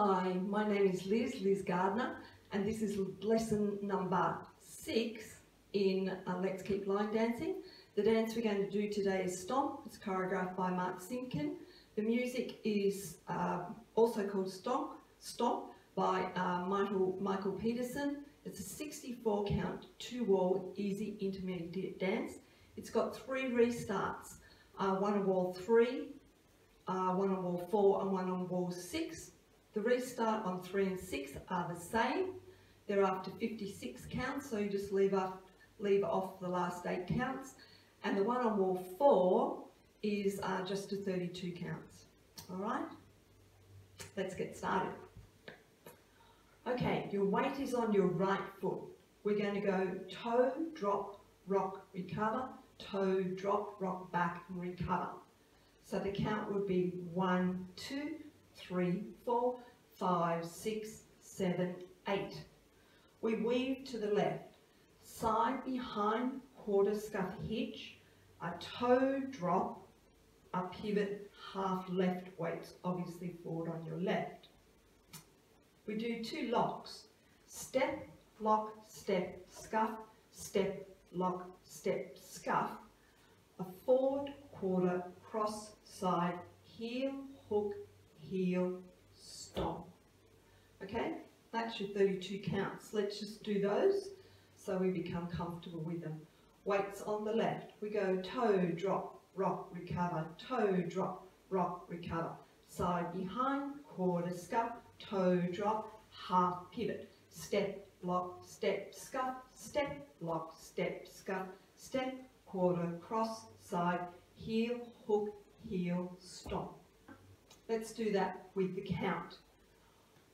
Hi, my name is Liz, Liz Gardner, and this is lesson number six in uh, Let's Keep Line Dancing. The dance we're going to do today is Stomp. It's choreographed by Mark Simpkin. The music is uh, also called Stomp, Stomp by uh, Michael, Michael Peterson. It's a 64 count, two wall, easy intermediate dance. It's got three restarts, uh, one on wall three, uh, one on wall four and one on wall six. The restart on three and six are the same. They're after 56 counts, so you just leave off, leave off the last eight counts. And the one on wall four is uh, just to 32 counts. All right, let's get started. Okay, your weight is on your right foot. We're going to go toe, drop, rock, recover, toe, drop, rock, back, and recover. So the count would be one, two, three, four, five, six, seven, eight. We weave to the left, side behind, quarter scuff hitch, a toe drop, a pivot, half left weights, obviously forward on your left. We do two locks, step, lock, step, scuff, step, lock, step, scuff, a forward, quarter, cross, side, heel, hook, heel, stomp. Okay, that's your 32 counts. Let's just do those so we become comfortable with them. Weights on the left. We go toe, drop, rock, recover, toe, drop, rock, recover. Side behind, quarter scuff, toe drop, half pivot. Step, block, step, scuff, step, lock, step, scuff, step, quarter, cross, side, heel, hook, heel, stomp. Let's do that with the count.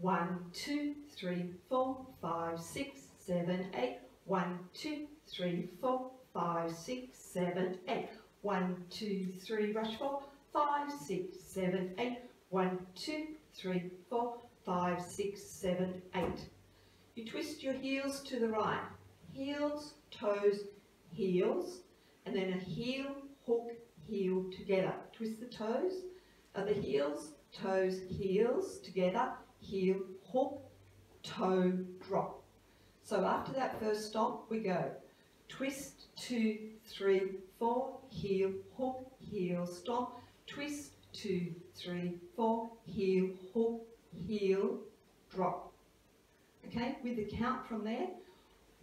One, two, three, four, five, six, seven, eight. One, two, three, four, five, six, seven, eight. One, two, three, rush four, five, six, seven, eight. One, two, three, four, five, six, seven, eight. You twist your heels to the right. Heels, toes, heels, and then a heel, hook, heel together. Twist the toes, the heels, toes, heels together, heel, hook, toe, drop. So after that first stomp, we go twist, two, three, four, heel, hook, heel, stomp, twist, two, three, four, heel, hook, heel, drop. Okay, with the count from there,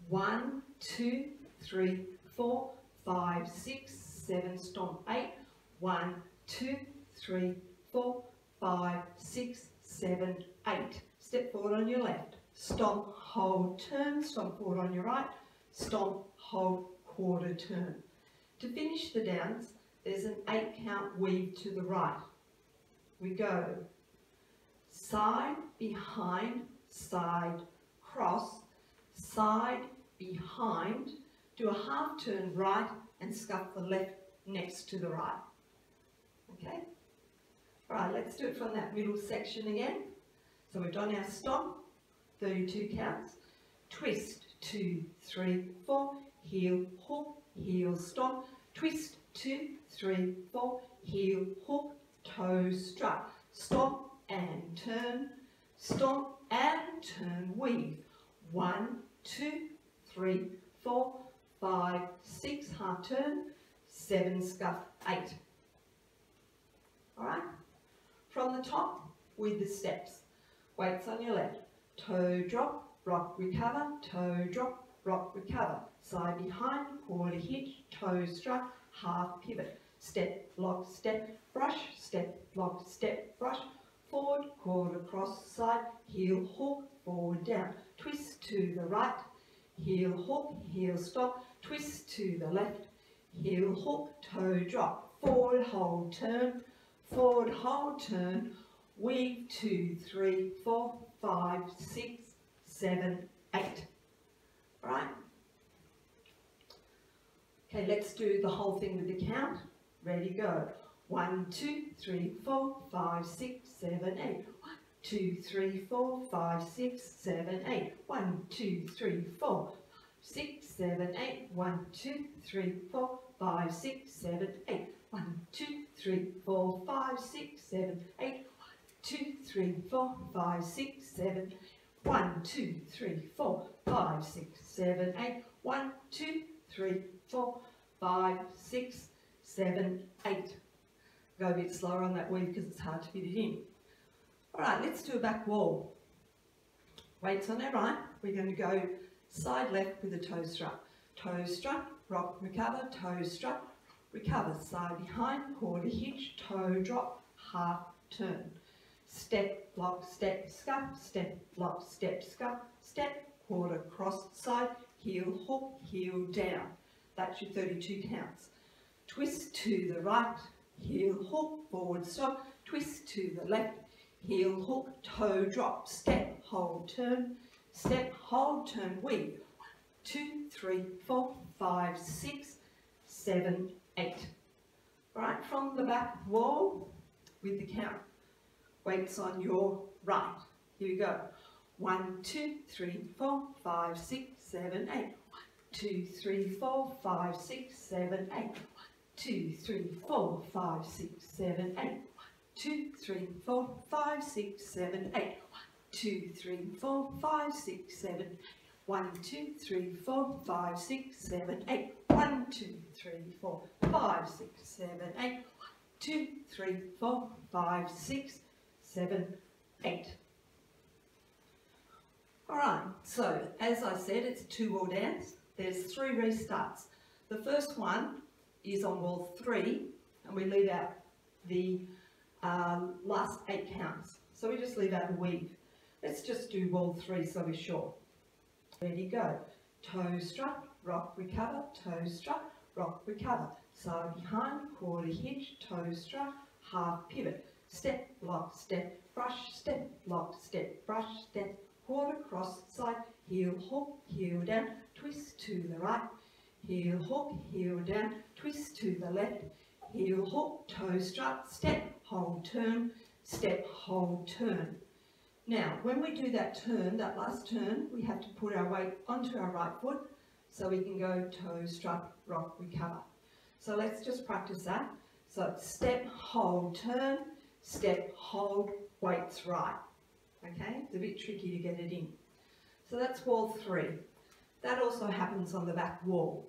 one, two, three, four, five, six, seven, stomp, eight, one, two, three, four, five, six, seven, eight. Step forward on your left. Stomp, hold, turn. Stomp forward on your right. Stomp, hold, quarter turn. To finish the dance, there's an eight count weave to the right. We go side, behind, side, cross, side, behind, do a half turn right and scuff the left next to the right. Okay? Alright, let's do it from that middle section again. So we've done our stomp, 32 counts. Twist, two, three, four, heel, hook, heel, stomp. Twist, two, three, four, heel, hook, toe, strut. Stomp and turn, stomp and turn, weave. One, two, three, four, five, six, half turn, seven, scuff, eight. All right? From the top with the steps. Weights on your left. Toe drop, rock, recover, toe drop, rock, recover. Side behind, quarter hitch, toe strut, half pivot. Step, lock, step, brush, step, lock, step, brush. Forward, quarter, cross, side, heel, hook, forward, down. Twist to the right, heel, hook, heel, stop. Twist to the left, heel, hook, toe drop. Forward, hold, turn, forward, hold, turn, weave, two, three, four, five, six, seven, eight. All right? Okay, let's do the whole thing with the count. Ready, go. One, two, three, four, five, six, seven, eight. One, two, three, four, five, six, seven, eight. One, two, three, four, six, seven, eight. One, two, three, four, five, six, seven, eight. One, two, three, four, five, six, seven, eight. One, two, three, four, five, six, seven. One, two, three, four, five, six, seven, eight. One, two, three, four, five, six, seven, eight. Go a bit slower on that weave because it's hard to fit it in. All right, let's do a back wall. Weights on our right. We're going to go side left with a toe strut. Toe strut, rock, recover, toe strut, recover. Side behind, quarter hitch, toe drop, half turn. Step, block, step, scuff, step, block, step, scuff, step, quarter, cross side, heel, hook, heel, down. That's your 32 counts. Twist to the right, heel, hook, forward, stop, twist to the left, heel, hook, toe, drop, step, hold, turn, step, hold, turn, weave. Two, three, four, five, six, seven, eight. Right from the back wall with the count. Weights on your right. Here we go. One, two, three, four, five, six, seven, eight. One, two, three, four, five, six, seven, eight. One, two, three, four, five, six, seven, eight. One, two, three, four, five, six, seven, eight. One, two, three, four, five, six, seven. One, two, three, four, five, six, seven, eight. One, two, three, four, five, six, seven, eight. One, two, three, four, five, six, seven, eight. Alright, so as I said, it's a two wall dance. There's three restarts. The first one is on wall three, and we leave out the um, last eight counts. So we just leave out the weave. Let's just do wall three so we're sure. Ready, go. Toe strut, rock, recover, toe strut, rock, recover. Side behind, quarter hitch, toe strut, half pivot. Step, lock, step, brush, step, lock, step, brush, step, quarter cross side, heel hook, heel down, twist to the right, heel hook, heel down, twist to the left, heel hook, toe strut, step, hold, turn, step, hold, turn. Now, when we do that turn, that last turn, we have to put our weight onto our right foot so we can go toe, strut, rock, recover. So let's just practice that. So step, hold, turn, step, hold, weights right. Okay, it's a bit tricky to get it in. So that's wall three. That also happens on the back wall.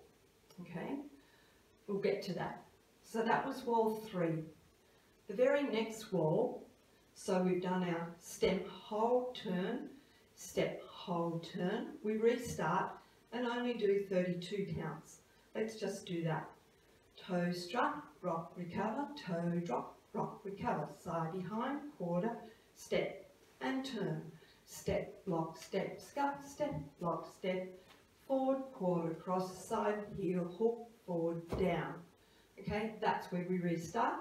Okay, we'll get to that. So that was wall three. The very next wall so we've done our step, hold, turn, step, hold, turn. We restart and only do 32 counts. Let's just do that. Toe strut, rock, recover, toe drop, rock, recover. Side behind, quarter, step and turn. Step, block, step, scuff, step, block, step, forward, quarter, cross, side, heel, hook, forward, down. Okay, that's where we restart.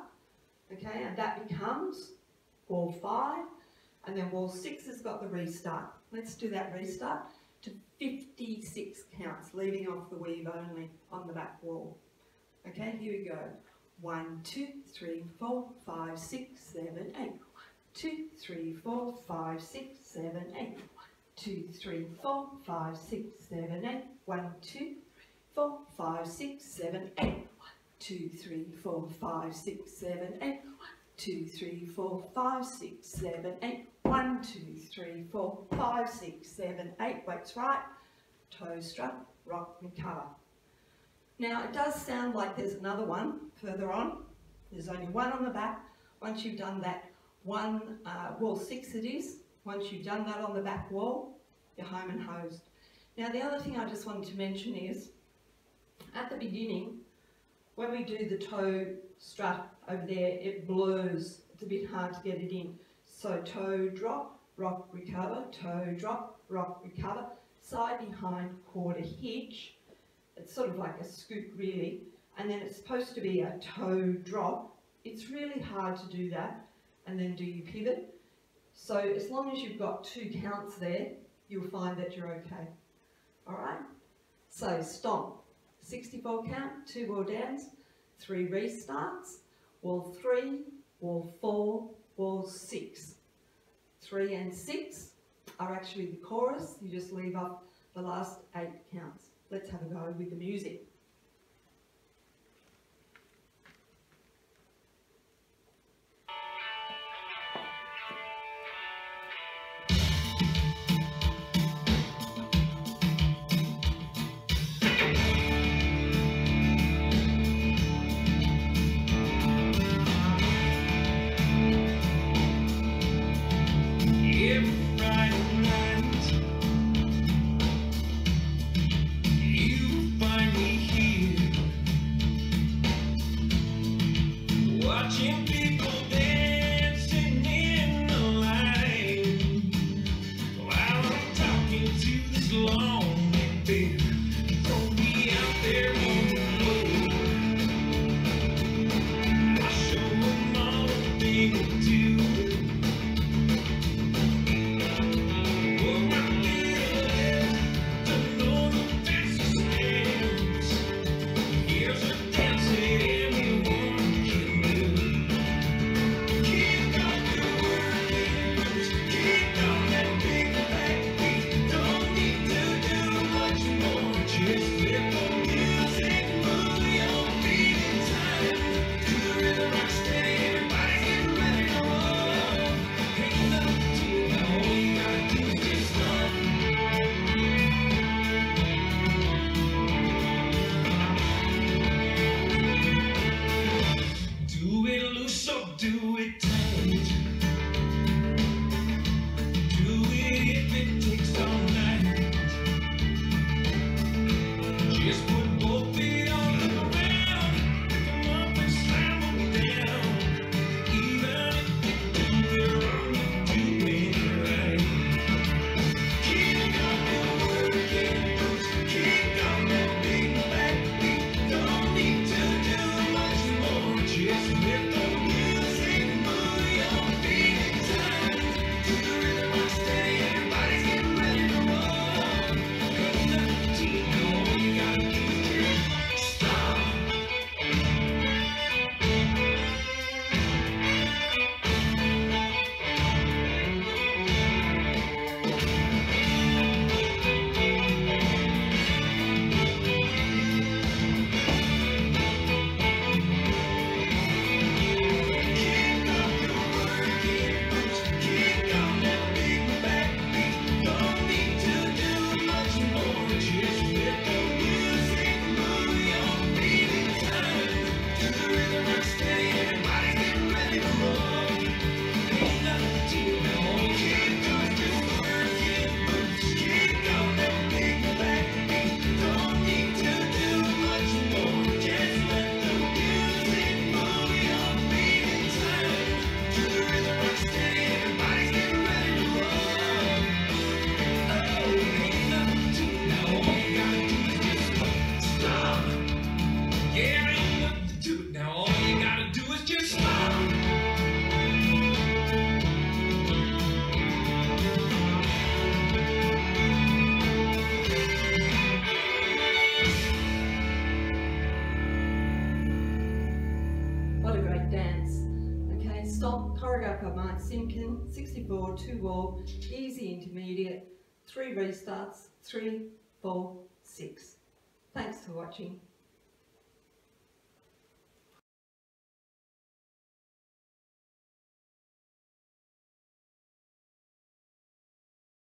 Okay, and that becomes wall 5, and then wall 6 has got the restart. Let's do that restart to 56 counts, leaving off the weave only on the back wall. Okay, here we go. 1, 2, 3, 4, 5, 6, 7, 8. 1, 2, 3, 4, 5, 6, 7, 8. 1, 2, 3, 4, 5, 6, 7, 8. 1, 2, 4, 5, 6, 7, 8. 1, 2, 3, 4, 5, 6, 7, 8 two, three, four, five, six, seven, eight. One, two, three, four, five, six, seven, eight. Weights right, toe strut, rock and cover. Now it does sound like there's another one further on. There's only one on the back. Once you've done that one, uh, wall six it is, once you've done that on the back wall, you're home and hosed. Now the other thing I just wanted to mention is, at the beginning, when we do the toe strut over there, it blurs. It's a bit hard to get it in. So toe drop, rock, recover, toe drop, rock, recover, side behind, quarter hitch. It's sort of like a scoop really. And then it's supposed to be a toe drop. It's really hard to do that. And then do your pivot. So as long as you've got two counts there, you'll find that you're okay. All right? So stomp. 64 count, two more downs, three restarts, wall three, wall four, wall six. Three and six are actually the chorus, you just leave off the last eight counts. Let's have a go with the music. Wall, easy intermediate, three restarts, three, four, six. Thanks for watching.